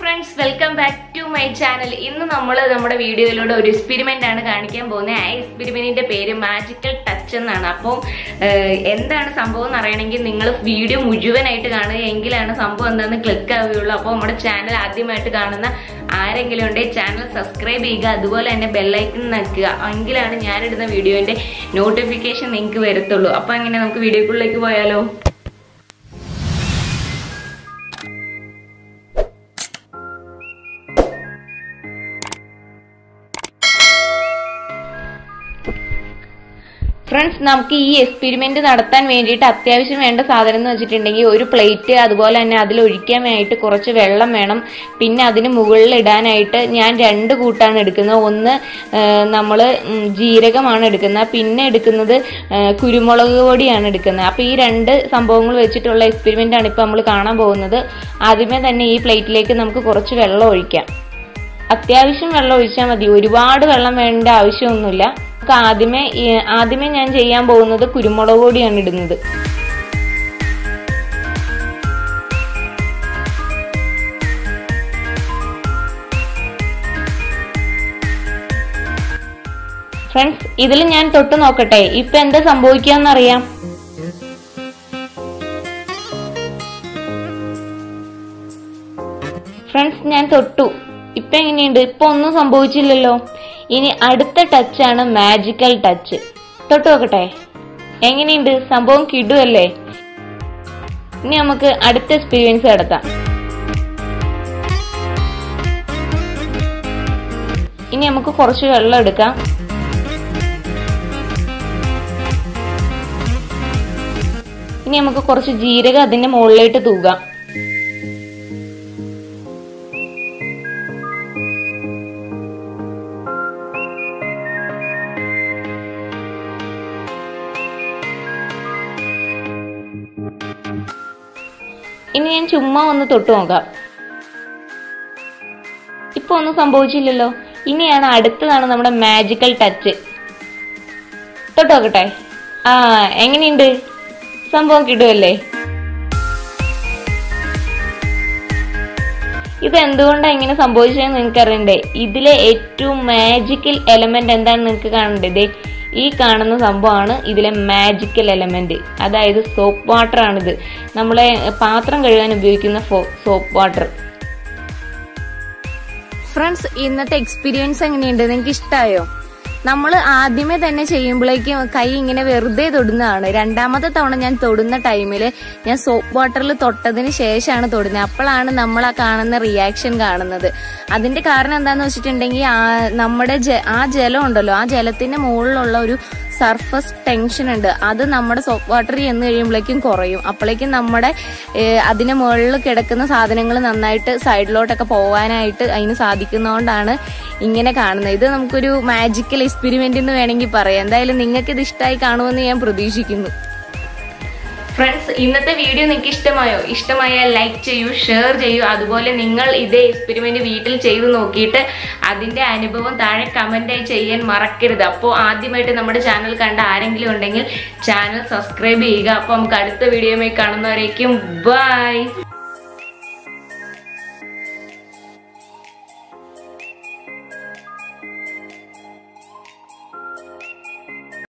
Friends welcome back to my channel ഇന്ന് നമ്മൾ നമ്മുടെ വീഡിയോയിലൂടെ ഒരു എക്സ്പെരിമെന്റ് ആണ് കാണിക്കാൻ പോകുന്നത്. ആ എക്സ്പെരിമെന്റിന്റെ പേര് മാജിക്കൽ ടച്ച് എന്നാണ്. അപ്പം എന്താണ് സംഭവം എന്ന് അറിയണമെങ്കിൽ നിങ്ങൾ വീഡിയോ മുഴുവനായിട്ട് കാണുക. എങ്കിലാണ് സംഭവം എന്താണെന്ന് ക്ലിക്ക് ആവുകയുള്ളൂ. അപ്പോൾ നമ്മുടെ ചാനൽ ആദ്യമായിട്ട് കാണുന്ന ആരെങ്കിലും ഉണ്ടെങ്കിൽ ചാനൽ സബ്സ്ക്രൈബ് ചെയ്യുക. അതുപോലെ തന്നെ ബെല്ലൈക്കൺ നക്കുക എങ്കിലാണ് ഞാനിടുന്ന വീഡിയോന്റെ നോട്ടിഫിക്കേഷൻ നിങ്ങൾക്ക് വരത്തുള്ളൂ. അപ്പോൾ അങ്ങനെ നമുക്ക് വീഡിയോക്കുള്ളിലേക്ക് പോയാലോ? ഫ്രണ്ട്സ് നമുക്ക് ഈ എക്സ്പെരിമെന്റ് നടത്താൻ വേണ്ടിയിട്ട് അത്യാവശ്യം വേണ്ട സാധനം എന്ന് വെച്ചിട്ടുണ്ടെങ്കിൽ ഒരു പ്ലേറ്റ് അതുപോലെ തന്നെ അതിൽ ഒഴിക്കാൻ വേണ്ടിയിട്ട് കുറച്ച് വെള്ളം വേണം. പിന്നെ അതിന് മുകളിൽ ഇടാനായിട്ട് ഞാൻ രണ്ട് കൂട്ടാണ് എടുക്കുന്നത്. ഒന്ന് നമ്മൾ ജീരകമാണ് എടുക്കുന്നത്. പിന്നെ എടുക്കുന്നത് കുരുമുളക് പൊടിയാണ് എടുക്കുന്നത്. അപ്പോൾ ഈ രണ്ട് സംഭവങ്ങൾ വെച്ചിട്ടുള്ള എക്സ്പെരിമെന്റ് ആണ് ഇപ്പോൾ നമ്മൾ കാണാൻ പോകുന്നത്. ആദ്യമേ തന്നെ ഈ പ്ലേറ്റിലേക്ക് നമുക്ക് കുറച്ച് വെള്ളം ഒഴിക്കാം. അത്യാവശ്യം വെള്ളം ഒഴിച്ചാൽ മതി. ഒരുപാട് വെള്ളം വേണ്ട ആവശ്യമൊന്നുമില്ല. ആദ്യമേ ആദ്യമേ ഞാൻ ചെയ്യാൻ പോകുന്നത് കുരുമുളക് പൊടിയാണ് ഇടുന്നത്. ഫ്രണ്ട്സ് ഇതിൽ ഞാൻ തൊട്ട് നോക്കട്ടെ. ഇപ്പൊ എന്താ സംഭവിക്കാന്നറിയാം? ഫ്രണ്ട്സ് ഞാൻ തൊട്ടു. ഇപ്പൊ എങ്ങനെയുണ്ട്? ഇപ്പൊ ഒന്നും സംഭവിച്ചില്ലല്ലോ. ഇനി അടുത്ത ടച്ചാണ് മാജിക്കൽ ടച്ച് തൊട്ട് നോക്കട്ടെ. എങ്ങനെയുണ്ട്? സംഭവം കിടുവല്ലേ? ഇനി നമുക്ക് അടുത്ത എക്സ്പീരിയൻസ് നടത്താം ഇനി നമുക്ക് കുറച്ച് വെള്ളം എടുക്കാം. ഇനി നമുക്ക് കുറച്ച് ജീരകം അതിന്റെ മുകളിലേക്ക് തൂകാം. ഇനി ഞാൻ ചുമ്മാ ഒന്ന് തൊട്ടു നോക്കാം. ഇപ്പൊ ഒന്നും സംഭവിച്ചില്ലല്ലോ. ഇനിയാണ് അടുത്തതാണ് നമ്മുടെ മാജിക്കൽ ടച്ച് തൊട്ട് നോക്കട്ടെ. ആ എങ്ങനെയുണ്ട്? സംഭവം കിട്ടുമല്ലേ ഇത് എന്തുകൊണ്ടാണ് ഇങ്ങനെ സംഭവിച്ചതെന്ന് നിങ്ങൾക്ക് അറിയണ്ടേ ഇതിലെ ഏറ്റവും മാജിക്കൽ എലമെന്റ് എന്താണെന്ന് നിങ്ങൾക്ക് കാണണ്ടേ? ഈ കാണുന്ന സംഭവമാണ് ഇതിലെ മാജിക്കൽ എലമെന്റ് അതായത് സോപ്പ് വാട്ടർ ആണിത്. നമ്മളെ പാത്രം കഴുകാൻ ഉപയോഗിക്കുന്ന സോപ്പ് വാട്ടർ ഫ്രണ്ട്സ് ഇന്നത്തെ എക്സ്പീരിയൻസ് എങ്ങനെയുണ്ട്? നിങ്ങൾക്ക് ഇഷ്ടമായോ നമ്മൾ ആദ്യമേ തന്നെ ചെയ്യുമ്പോഴേക്കും കൈ ഇങ്ങനെ വെറുതെ തൊടുന്നതാണ്. രണ്ടാമത്തെ തവണ ഞാൻ തൊടുന്ന ടൈമിൽ ഞാൻ സോപ്പ് വാട്ടറിൽ തൊട്ടതിന് ശേഷമാണ് തൊടുന്നത്. അപ്പോഴാണ് നമ്മൾ ആ കാണുന്ന റിയാക്ഷൻ കാണുന്നത്. അതിന്റെ കാരണം എന്താണെന്ന് വെച്ചിട്ടുണ്ടെങ്കിൽ നമ്മുടെ ആ ജലം ഉണ്ടല്ലോ ആ ജലത്തിന്റെ മുകളിലുള്ള ഒരു സർഫസ് ടെൻഷൻ ഉണ്ട്. അത് നമ്മുടെ സോപ്പ് വാട്ടർ ചെന്ന് കഴിയുമ്പോഴേക്കും കുറയും. അപ്പോഴേക്കും നമ്മുടെ അതിന് മുകളിൽ കിടക്കുന്ന സാധനങ്ങൾ നന്നായിട്ട് സൈഡിലോട്ടൊക്കെ പോകാനായിട്ട് അതിന് സാധിക്കുന്നതുകൊണ്ടാണ് ഇങ്ങനെ കാണുന്നത്. ഇത് നമുക്കൊരു മാജിക്കൽ എക്സ്പെരിമെന്റ് എന്ന് വേണമെങ്കിൽ പറയാം. എന്തായാലും നിങ്ങൾക്ക് ഇത് ഇഷ്ടമായി കാണുമെന്ന് ഞാൻ പ്രതീക്ഷിക്കുന്നു. ഫ്രണ്ട്സ് ഇന്നത്തെ വീഡിയോ നിങ്ങൾക്ക് ഇഷ്ടമായോ? ഇഷ്ടമായാൽ ലൈക്ക് ചെയ്യൂ ഷെയർ ചെയ്യൂ. അതുപോലെ നിങ്ങൾ ഇതേ എക്സ്പെരിമെന്റ് വീട്ടിൽ ചെയ്തു നോക്കിയിട്ട് അതിന്റെ അനുഭവം താഴെ കമന്റായി ചെയ്യാൻ മറക്കരുത്. അപ്പോൾ ആദ്യമായിട്ട് നമ്മുടെ ചാനൽ കണ്ട ആരെങ്കിലും ഉണ്ടെങ്കിൽ ചാനൽ സബ്സ്ക്രൈബ് ചെയ്യുക. അപ്പോൾ നമുക്ക് അടുത്ത വീഡിയോയുമായി കാണുന്നവരേക്കും ബൈ